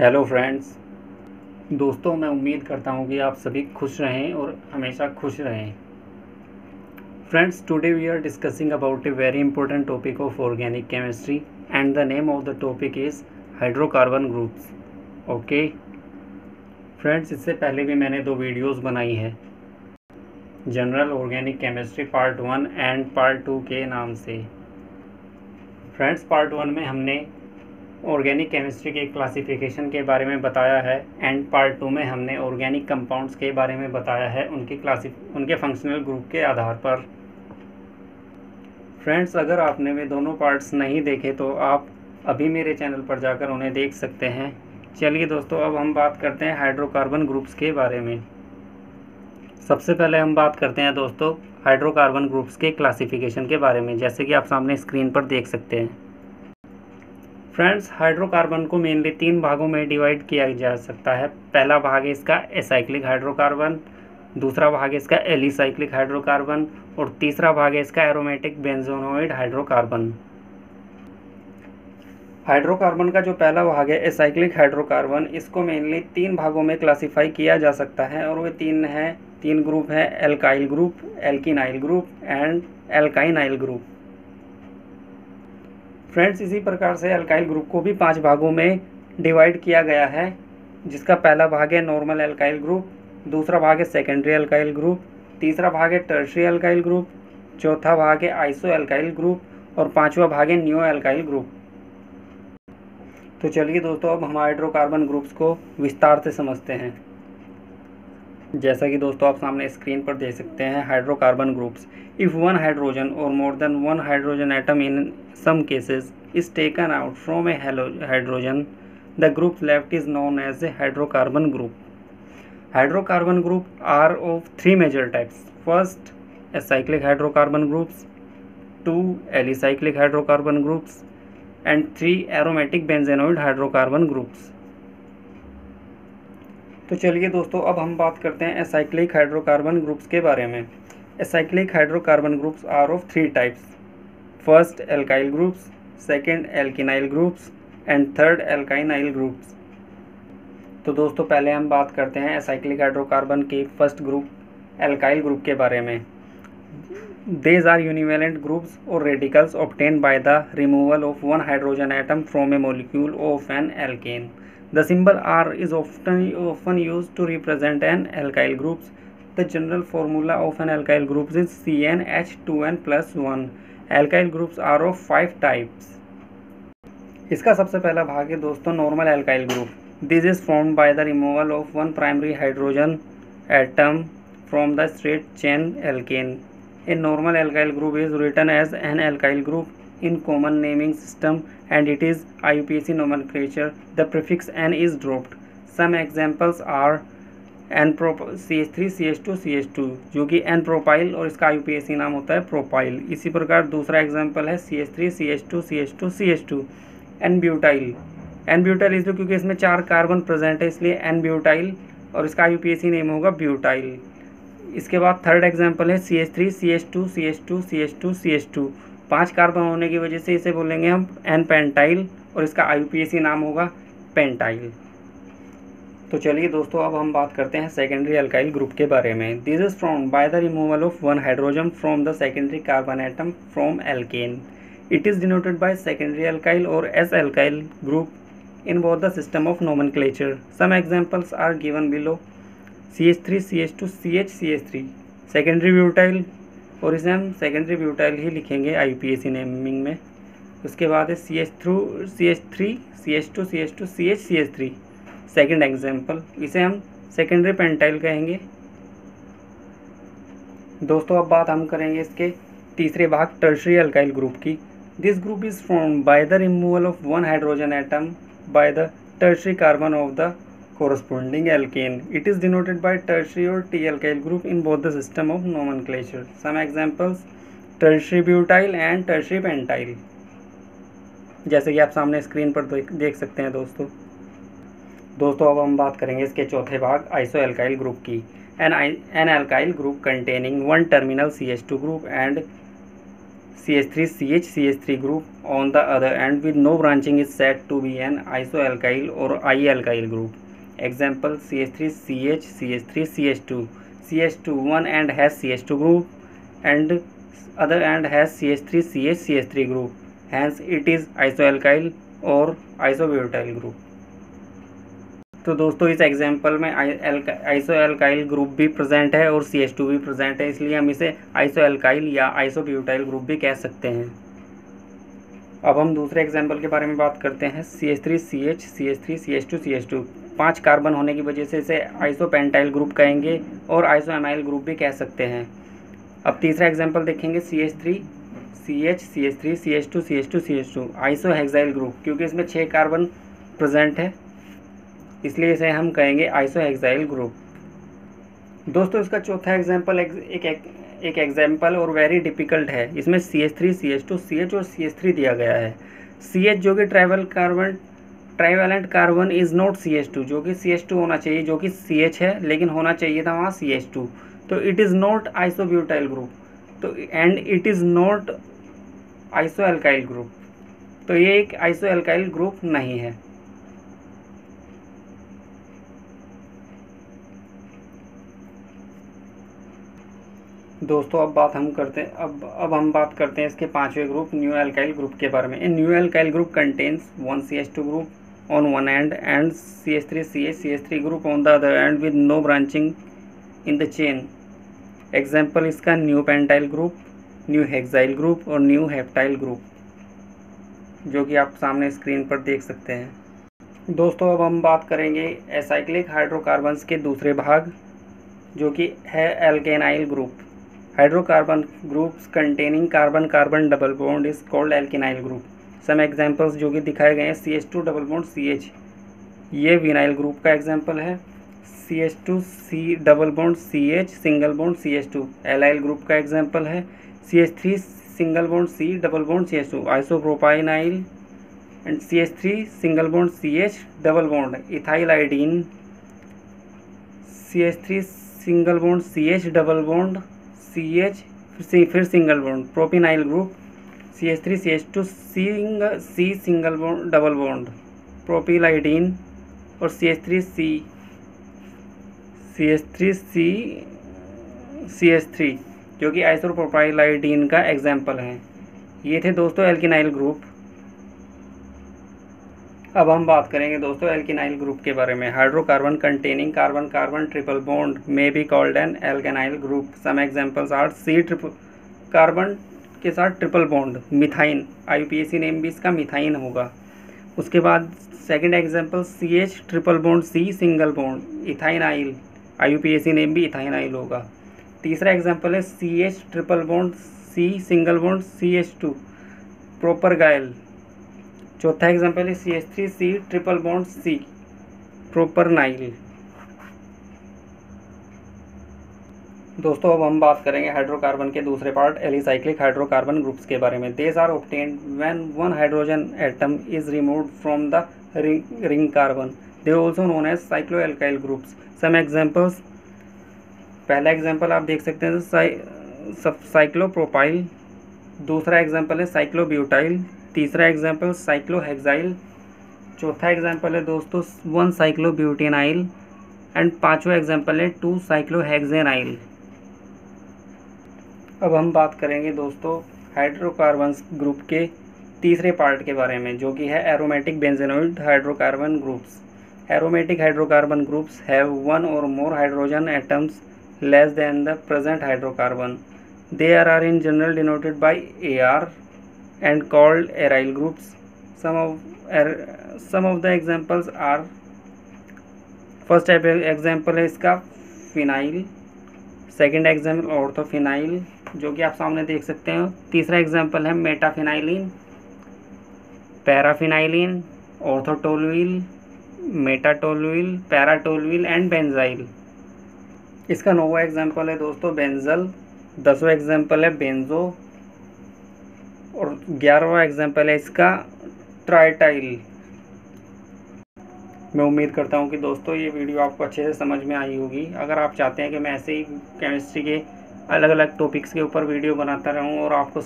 Hello friends दोस्तों, मैं उम्मीद करता हूँ कि आप सभी खुश रहें और हमेशा खुश रहें। Friends today we are discussing about a very important topic of organic chemistry and the name of the topic is hydrocarbon groups okay friends इससे पहले भी मैंने दो वीडियोस बनाई है। General organic chemistry part one and part two के नाम से। फ्रेंड्स पार्ट वन में हमने ऑर्गेनिक केमिस्ट्री के क्लासिफिकेशन के बारे में बताया है एंड पार्ट टू में हमने ऑर्गेनिक कंपाउंड्स के बारे में बताया है उनके क्लासिफ, उनके फंक्शनल ग्रुप के आधार पर। फ्रेंड्स, अगर आपने वे दोनों पार्ट्स नहीं देखे तो आप अभी मेरे चैनल पर जाकर उन्हें देख सकते हैं। चलिए दोस्तों, अब हम बात करते हैं हाइड्रोकार्बन ग्रुप्स के बारे में। सबसे पहले हम बात करते हैं दोस्तों हाइड्रोकार्बन ग्रुप्स के क्लासिफिकेशन के बारे में, जैसे कि आप सामने स्क्रीन पर देख सकते हैं। फ्रेंड्स हाइड्रोकार्बन को मेनली तीन भागों में डिवाइड किया जा सकता है। पहला भाग है इसका एसाइक्लिक हाइड्रोकार्बन दूसरा भाग है इसका एलिसाइक्लिक हाइड्रोकार्बन और तीसरा भाग है इसका एरोमेटिक बेंजोनोइड हाइड्रोकार्बन हाइड्रोकार्बन का जो पहला भाग है एसाइक्लिक हाइड्रोकार्बन इसको मेनली तीन भागों में क्लासिफाई किया जा सकता है और वे तीन हैं, तीन ग्रुप हैं alkyl group alkenyl group and alkynyl group friends, इसी प्रकार से अल्काइल ग्रुप को भी पाँच भागों में डिवाइड किया गया है, जिसका पहला भाग है नॉर्मल अल्काइल ग्रुप दूसरा भाग है सेकेंडरी अल्काइल ग्रुप तीसरा भाग है टर्शरी अल्काइल ग्रुप चौथा भाग है आइसो अल्काइल ग्रुप और पांचवा भाग है न्यू अल्काइल ग्रुप तो चलिए दोस्तों, अब हम हाइड्रोकार्बन ग्रुप्स को विस्तार से समझते हैं। जैसा कि दोस्तों आप सामने स्क्रीन पर देख सकते हैं hydrocarbon groups if one hydrogen और more than one hydrogen atom in some cases is taken out from a hydrogen the group left is known as a hydrocarbon group hydrocarbon group are of three major types first acyclic hydrocarbon groups two alicyclic hydrocarbon groups and three aromatic benzenoid hydrocarbon groups तो चलिए दोस्तों, अब हम बात करते हैं acyclic hydrocarbon groups के बारे में। Acyclic hydrocarbon groups are of three types first alkyl groups second alkenyl groups and third alkynyl groups तो दोस्तों, पहले हम बात करते हैं एसाइक्लिक हाइड्रोकार्बन के फ़र्स्ट ग्रुप एल्काइल ग्रुप के बारे में। देज आर यूनिवेलेंट ग्रुप्स और radicals obtained by the removal of one hydrogen atom from a molecule of an alkane The symbol R is often, often used to represent an alkyl group. The general formula of an alkyl group is CnH2n plus 1. Alkyl groups are of five types. इसका सबसे पहला भाग है दोस्तों normal alkyl group this is formed by the removal of one primary hydrogen atom from the straight chain alkane a normal alkyl group is written as n alkyl group in common naming system and it is IUPAC nomenclature. The prefix n is dropped. Some examples are n C H three C H two C H two जो कि n propyl और इसका P S सी नाम होता है propyl इसी प्रकार दूसरा एग्ज़ाम्पल है C H three C H two C H two C H two n butyl n butyl इसलिए क्योंकि इसमें चार कार्बन प्रेजेंट है इसलिए एन ब्यूटाइल और इसका पी एस सी नेम होगा ब्यूटाइल इसके बाद थर्ड एग्ज़ाम्पल है C H three C H two C H two C H two C H two पाँच कार्बन होने की वजह से इसे बोलेंगे हम एन पेंटाइल और इसका आई नाम होगा पेंटाइल तो चलिए दोस्तों, अब हम बात करते हैं सेकेंडरी अल्काइल ग्रुप के बारे में। This is from by the removal of one hydrogen from the secondary carbon atom from alkane it is denoted by secondary alkyl और S alkyl group in both the system of nomenclature some examples are given below C H three C H two C H C H three secondary butyl और इसे हम secondary butyl ही लिखेंगे I P S naming में। उसके बाद है C H three C H three C H two C H two C H C H three second example इसे हम सेकेंडरी पेंटाइल कहेंगे। दोस्तों, अब बात हम करेंगे इसके तीसरे भाग टर्शरी अल्काइल ग्रुप की। This group is form by the removal of one hydrogen atom by the tertiary carbon of the corresponding alkene it is denoted by tertiary T t group in both both the system of nomenclature. Some examples, tertiary butyl and tertiary pentyl जैसे कि आप सामने screen पर देख सकते हैं दोस्तों। दोस्तों, अब हम बात करेंगे इसके चौथे भाग आइसो एल्काइल ग्रुप की। N I n alkyl group containing one terminal C H two group and C H three C H C H three group on the other end with no branching is said to be an iso alkyl और I alkyl group example C H three C H C H three C H two C H two one and has C H two group and other end has C H three C H C H three group hence it is iso alkyl और iso isobutyl group तो दोस्तों इस example में iso alkyl group भी present है और C H two भी present है इसलिए हम इसे आइसो एल्काइल या आइसो आइसोब्यूटाइल ग्रुप भी कह सकते हैं अब हम दूसरे एग्ज़ाम्पल के बारे में बात करते हैं C H three C H C H three C H two C H two पाँच कार्बन होने की वजह से इसे आइसो पेंटाइल ग्रुप कहेंगे और आइसो एमाइल ग्रुप भी कह सकते हैं अब तीसरा एग्ज़ाम्पल देखेंगे C H three C H C H three C H two C H two C H two iso hexyl group क्योंकि इसमें छः कार्बन प्रेजेंट है इसलिए इसे हम कहेंगे आइसो हेक्साइल ग्रुप दोस्तों इसका चौथा एग्ज़ाम्पल एक एक, एग्ज़ाम्पल और वेरी डिफ़िकल्ट है इसमें C H three C H two C H और सी एच थ्री दिया गया है सी एच जो कि trivial carbon trivalent carbon is not C H two जो कि सी एच टू होना चाहिए, जो कि सी एच है, लेकिन होना चाहिए था वहाँ सी एच टू तो it is not isobutyl group तो and it is not iso alkyl group तो ये एक आइसो एल्काइल ग्रुप नहीं है। दोस्तों, अब बात हम करते हैं, अब अब हम बात करते हैं इसके पाँचवें ग्रुप न्यू एल्काइल ग्रुप के बारे में। New alkyl group contains one C H two group H three C H C H three group on the other end with no branching in the chain example इसका new pentyl group new hexyl group और new heptyl group जो कि आप सामने screen पर देख सकते हैं। दोस्तों, अब हम बात करेंगे एसाइक्लिक हाइड्रोकार्बन्स के दूसरे भाग, जो कि है alkenyl group hydrocarbon groups containing carbon carbon double bond is called alkenyl group some examples जो कि दिखाए गए हैं C H two double bond C H ये विनाइल ग्रुप का एग्जांपल है। C H two C double bond C H single bond C H two allyl group का example है। C H three single bond C double bond C H two isopropenyl and C H three single bond C H double bond ethylidene C H three single bond C H double bond C H फिर single bond propenyl group C H three C H two sing C single bond double bond propylidene और C H three C C H three C C H three जो कि isopropylidene का example है। ये थे दोस्तों alkenyl group अब हम बात करेंगे दोस्तों एल्किनाइल ग्रुप के बारे में। Hydrocarbon containing carbon carbon triple bond may be called an alkynyl group some examples are C triple carbon के साथ triple bond methyne IUPAC name भी इसका मिथाइन होगा। उसके बाद second example C H triple bond C single bond ethynyl IUPAC name भी ethynyl होगा। तीसरा एग्ज़ाम्पल है C H triple bond C single bond C H two propargyl चौथा एग्ज़ाम्पल है C H three C triple bond C propynyl दोस्तों, अब हम बात करेंगे हाइड्रोकार्बन के दूसरे पार्ट एलिसाइक्लिक हाइड्रोकार्बन ग्रुप्स के बारे में। These are obtained when one hydrogen atom is removed from the ring ring carbon they also known as cycloalkyl groups some examples पहला एग्ज़ाम्पल आप देख सकते हैं साइक्लोप्रोपाइल दूसरा एग्ज़ाम्पल है साइक्लोब्यूटाइल तीसरा एग्ज़ाम्पल साइक्लोहेक्साइल चौथा एग्ज़ाम्पल है दोस्तों वन साइक्लोब्यूटेनाइल एंड पांचवा एग्ज़ाम्पल है टू साइक्लोहेक्सेनाइल अब हम बात करेंगे दोस्तों हाइड्रोकार्बन्स ग्रुप के तीसरे पार्ट के बारे में जो कि है aromatic benzenoid hydrocarbon groups aromatic hydrocarbon groups have one और more hydrogen atoms less than the present hydrocarbon they are are in general denoted by A R groups. Some of er, some of the examples are first example है इसका phenyl second example ऑर्थोफिनाइल जो कि आप सामने देख सकते हो। तीसरा एग्ज़ाम्पल है मेटाफिनाइलिन पैराफिनाइलिन ऑर्थोटोलविल मेटाटोलविल पैराटोलविल एंड बेंजाइल इसका नौवा एग्ज़ाम्पल है दोस्तों बेंजल दसवा एग्ज़ाम्पल है बेंजो और ग्यारहवा एग्ज़ाम्पल है इसका ट्राइटाइल मैं उम्मीद करता हूँ कि दोस्तों ये वीडियो आपको अच्छे से समझ में आई होगी। अगर आप चाहते हैं कि मैं ऐसे ही केमिस्ट्री के अलग अलग टॉपिक्स के ऊपर वीडियो बनाता रहूँ और आपको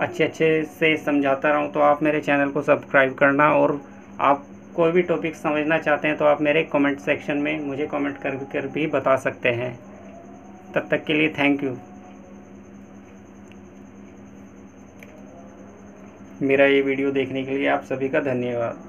अच्छे अच्छे से समझाता रहूँ तो आप मेरे चैनल को सब्सक्राइब करना और आप कोई भी टॉपिक समझना चाहते हैं तो आप मेरे कमेंट सेक्शन में मुझे कमेंट कर कर भी बता सकते हैं। तब तक के लिए थैंक यू मेरा ये वीडियो देखने के लिए आप सभी का धन्यवाद।